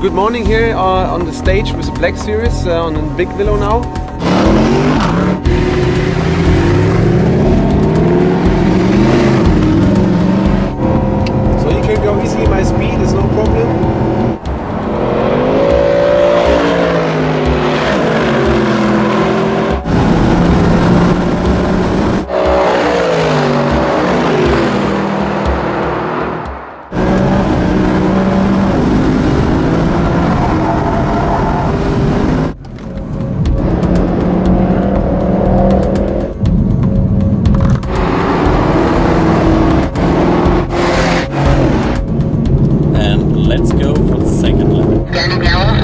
good morning here uh, on the stage with the Black Series uh, on big willow now. Let's go for the second now.